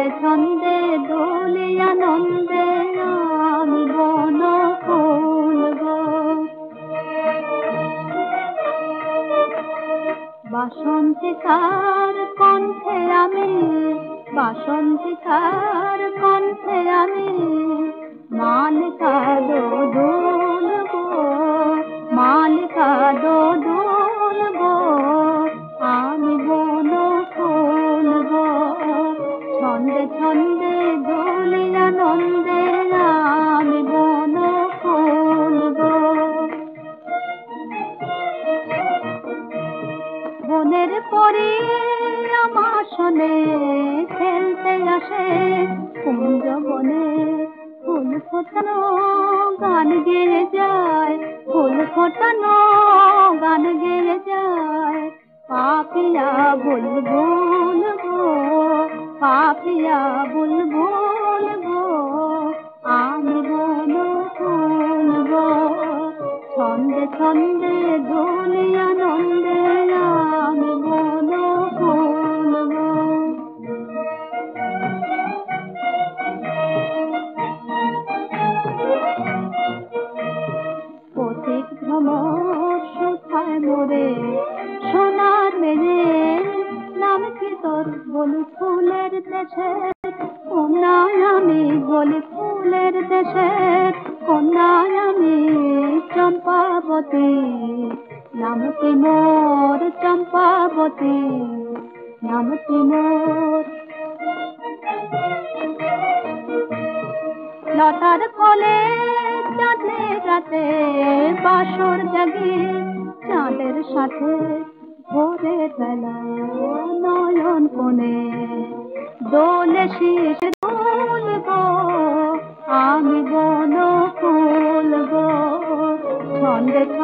ছন্দে ছন্দে দোলে আনন্দে আমি বন ফুল গো বাসন্তিকার কণ্ঠে আমি বাসন্তিকার কণ্ঠে আমি বনের পরে আমার শোনে খেলতে আসে। কুঞ্জ বনে ফুল ফোটানো গান গেয়ে যায়। ফুল ফোটানো গান গেয়ে যায়। পাপিয়া বুলবুল গো, পাপিয়া বুলবুল গো, আমি বন ফুল গো ছন্দে ছন্দে দোলি আনন্দে মোরে। সোনার মেরে নাম কি তোর? বলি ফুলের দেশে। কন্যায় আমি বলি ফুলের দেশে। কন্যায় আমি চম্পাবতী। নামটি মোর চম্পাবতী? নামটি মোর? লতার কোলে চাঁদের রাতে বাসর জাগে চাঁদের সাথে ভোরে বেলা নয়ন কোনে দোলে শীষ দোল গো আমি বন ফুল গো ছন্দে ছন্দে